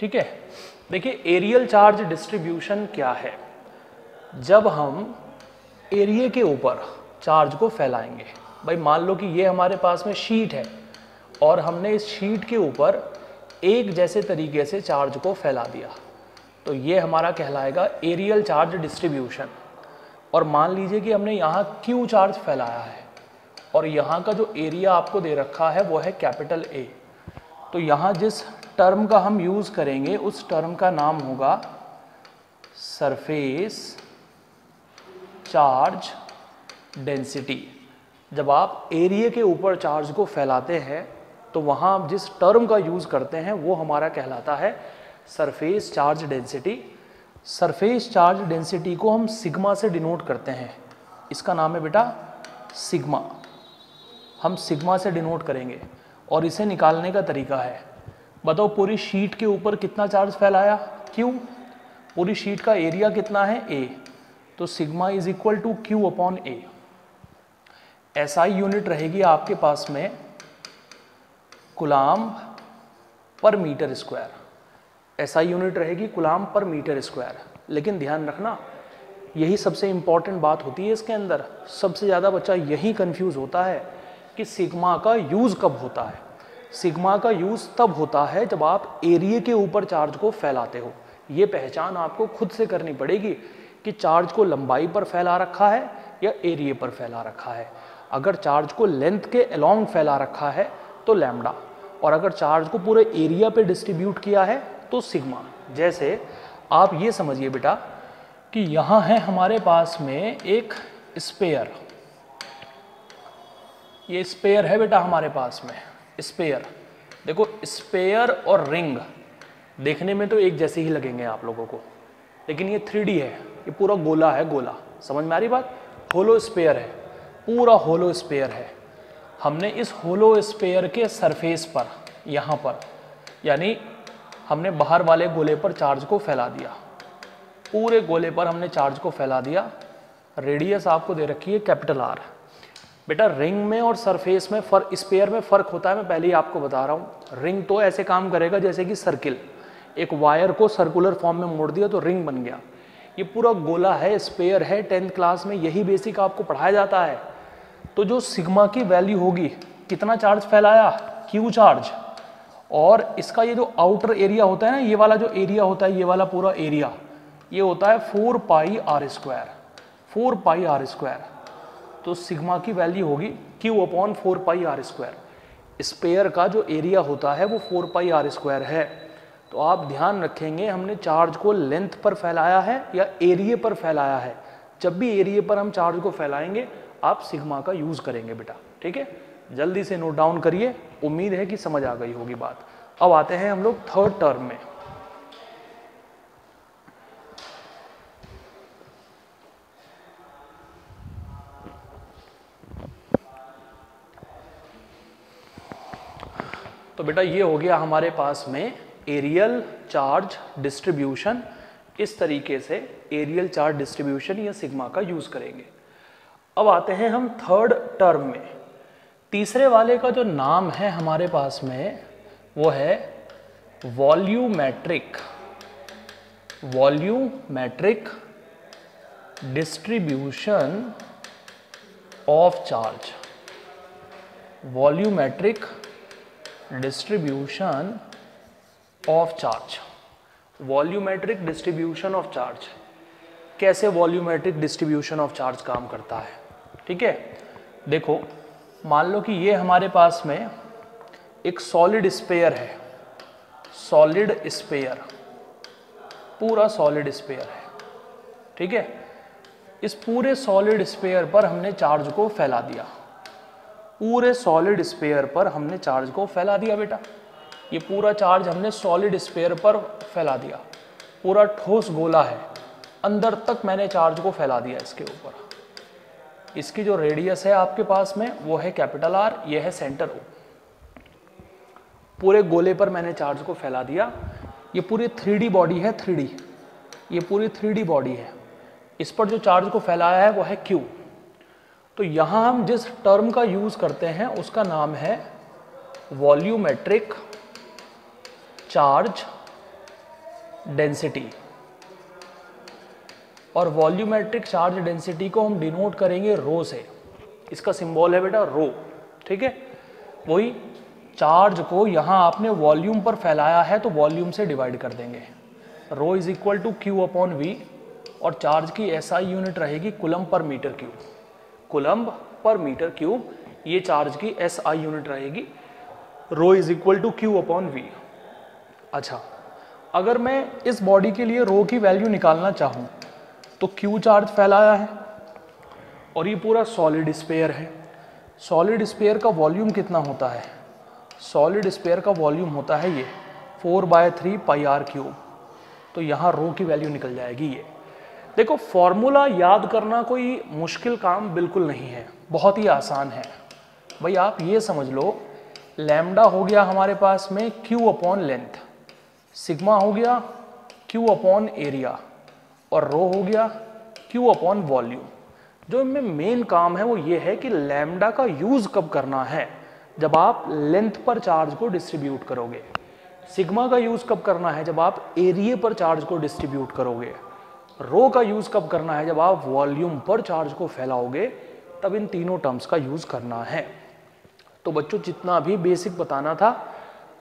ठीक है? देखिए एरियल चार्ज डिस्ट्रीब्यूशन क्या है? जब हम एरिए के ऊपर चार्ज को फैलाएँगे भाई मान लो कि ये हमारे पास में शीट है और हमने इस शीट के ऊपर एक जैसे तरीके से चार्ज को फैला दिया। तो ये हमारा कहलाएगा एरियल चार्ज डिस्ट्रीब्यूशन और मान लीजिए कि हमने यहाँ क्यू चार्ज फैलाया है और यहाँ का जो एरिया आपको दे रखा है वो है कैपिटल ए तो यहाँ जिस टर्म का हम यूज़ करेंगे, उस टर्म का नाम होगा सरफेस चार्ज डेंसिटी जब आप एरिए के ऊपर चार्ज को फैलाते हैं तो वहाँ जिस टर्म का यूज़ करते हैं, वो हमारा कहलाता है surface charge density. Surface charge density को हम सिग्मा से डिनोट करते हैं। इसका नाम है बेटा सिग्मा। हम सिग्मा से डिनोट करेंगे और इसे निकालने का तरीका है। बताओ, पूरी शीट के ऊपर कितना चार्ज फैलाया? क्यों। पूरी शीट का एरिया कितना है? ए। तो sigma is equal to Q upon A. SI unit रहेगी आपके पास में कुलाम पर मीटर स्क्वायर। एसआई यूनिट रहेगी कुलाम पर मीटर स्क्वायर। लेकिन ध्यान रखना, यही सबसे इंपॉर्टेंट बात होती है इसके अंदर। सबसे ज़्यादा बच्चा यही कंफ्यूज होता है कि सिग्मा का यूज़ कब होता है। सिग्मा का यूज़ तब होता है जब आप एरिए के ऊपर चार्ज को फैलाते हो। ये पहचान आपको खुद से करनी पड़ेगी कि चार्ज को लंबाई पर फैला रखा है या एरिए पर फैला रखा है। अगर चार्ज को लेंथ के अलोंग फैला रखा है तो लैम्डा और अगर चार्ज को पूरे एरिया पे डिस्ट्रीब्यूट किया है तो सिग्मा जैसे, आप ये समझिए बेटा, कि यहाँ है हमारे पास में एक स्पेयर ये स्पेयर है बेटा हमारे पास में स्पेयर देखो स्पेयर और रिंग देखने में तो एक जैसे ही लगेंगे आप लोगों को। लेकिन ये थ्री है, ये पूरा गोला है, गोला। समझ में आ रही बात? होलो स्पेयर है। पूरा होलो स्पेयर है। हमने इस होलो स्पेयर के सरफेस पर, यहाँ पर, यानी हमने बाहर वाले गोले पर चार्ज को फैला दिया। पूरे गोले पर हमने चार्ज को फैला दिया। रेडियस आपको दे रखी है कैपिटल आर बेटा रिंग में और सरफेस में फ़र्क स्पेयर में फ़र्क होता है, मैं पहले ही आपको बता रहा हूँ। रिंग तो ऐसे काम करेगा जैसे कि सर्किल एक वायर को सर्कुलर फॉर्म में मोड़ दिया तो रिंग बन गया। ये पूरा गोला है स्पेयर है टेंथ क्लास में यही बेसिक आपको पढ़ाया जाता है। तो जो सिग्मा की वैल्यू होगी, कितना चार्ज फैलाया? Q charge. और इसका ये जो आउटर एरिया होता है ना, ये वाला जो एरिया होता है, ये वाला पूरा एरिया, ये होता है four pi R square. Four pi R square. तो सिग्मा की वैल्यू होगी Q upon four pi R square. Sphere का जो एरिया होता है, वो फोर पाई आर स्क्वायर है। तो आप ध्यान रखेंगे, हमने चार्ज को लेंथ पर फैलाया है या एरिए पर फैलाया है। जब भी एरिए पर हम चार्ज को फैलाएँगे आप सिग्मा का यूज़ करेंगे बेटा, ठीक है? जल्दी से नोट डाउन करिए, उम्मीद है कि समझ आ गई होगी बात। अब आते हैं हम लोग थर्ड टर्म में। तो बेटा ये हो गया हमारे पास में एरियल चार्ज डिस्ट्रीब्यूशन इस तरीके से एरियल चार्ज डिस्ट्रीब्यूशन या सिग्मा का यूज़ करेंगे। अब आते हैं हम थर्ड टर्म में। तीसरे वाले का जो नाम है हमारे पास में, वो है volumetric volumetric distribution of charge volumetric distribution of charge volumetric distribution of charge कैसे वॉल्यूमेट्रिक डिस्ट्रीब्यूशन ऑफ़ चार्ज काम करता है? ठीक है? देखो, मान लो कि ये हमारे पास में एक सॉलिड स्पेयर है। सॉलिड स्पेयर पूरा सॉलिड स्पेयर है। ठीक है? इस पूरे सॉलिड स्पेयर पर हमने चार्ज को फैला दिया। पूरे सॉलिड स्पेयर पर हमने चार्ज को फैला दिया बेटा। ये पूरा चार्ज हमने सॉलिड स्पेयर पर फैला दिया। पूरा ठोस गोला है। अंदर तक मैंने चार्ज को फैला दिया इसके ऊपर। इसकी जो रेडियस है आपके पास में, वो है कैपिटल आर ये है सेंटर ओ पूरे गोले पर मैंने चार्ज को फैला दिया। ये पूरी थ्री बॉडी है थ्री ये पूरी थ्री बॉडी है। इस पर जो चार्ज को फैलाया है, वो है क्यू तो यहाँ हम जिस टर्म का यूज़ करते हैं, उसका नाम है वॉल्यूमेट्रिक चार्ज डेंसिटी और वॉल्यूमेट्रिक चार्ज डेंसिटी को हम डिनोट करेंगे रो से। इसका सिंबल है बेटा रो, ठीक है? वही चार्ज को यहाँ आपने वॉल्यूम पर फैलाया है तो वॉल्यूम से डिवाइड कर देंगे। Rho is equal to Q upon V और चार्ज की एसआई यूनिट रहेगी कुलम पर मीटर क्यूब। कुलम पर मीटर क्यूब, ये चार्ज की एस आई यूनिट रहेगी। Rho is equal to Q upon V. अच्छा अगर मैं इस बॉडी के लिए रो की वैल्यू निकालना चाहूँ तो क्यू चार्ज फैलाया है और ये पूरा सॉलिड स्पेयर है। सॉलिड स्पेयर का वॉल्यूम कितना होता है? सॉलिड स्पेयर का वॉल्यूम होता है ये four by three pi R cube. तो यहाँ रो की वैल्यू निकल जाएगी ये। देखो, फॉर्मूला याद करना कोई मुश्किल काम बिल्कुल नहीं है। बहुत ही आसान है। भाई, आप ये समझ लो, लैम्डा हो गया हमारे पास में क्यू अपॉन लेंथ, सिग्मा हो गया क्यू अपॉन एरिया। और रो हो गया क्यू अपॉन वॉल्यूम जो इनमें मेन काम है वो ये है कि लैम्डा का यूज़ कब करना है? जब आप लेंथ पर चार्ज को डिस्ट्रीब्यूट करोगे। सिग्मा का यूज़ कब करना है? जब आप एरिए पर चार्ज को डिस्ट्रीब्यूट करोगे। रो का यूज़ कब करना है? जब आप वॉल्यूम पर चार्ज को फैलाओगे, तब इन तीनों टर्म्स का यूज़ करना है। तो बच्चों, जितना भी बेसिक बताना था,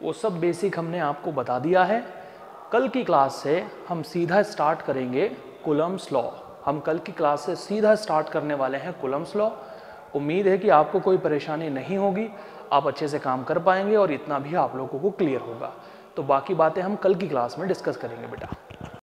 वो सब बेसिक हमने आपको बता दिया है। कल की क्लास से हम सीधा स्टार्ट करेंगे कुलम्स लॉ। हम कल की क्लास से सीधा स्टार्ट करने वाले हैं कुलम्स लॉ। उम्मीद है कि आपको कोई परेशानी नहीं होगी। आप अच्छे से काम कर पाएँगे और इतना भी आप लोगों को क्लियर होगा। तो बाकी बातें हम कल की क्लास में डिस्कस करेंगे बेटा।